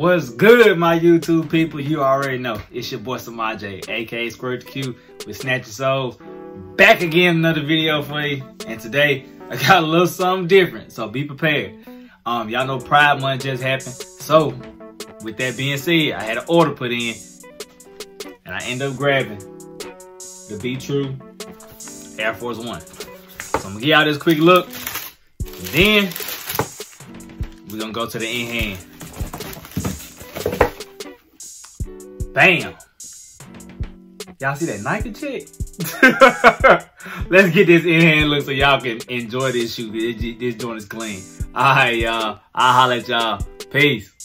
What's good, my YouTube people? You already know. It's your boy Samaj, aka Squirt Q with Snatching Soles. Back again, another video for you. And today, I got a little something different, so be prepared. Um, Y'all know Pride Month just happened. So, with that being said, I had an order put in. And I end up grabbing the Be True Air Force One. So I'm gonna give y'all this quick look. Then, we're gonna go to the in Bam. Y'all see that Nike check? Let's get this in hand look so y'all can enjoy this shoe. This, this joint is clean. All right, y'all. I'll holler at y'all. Peace.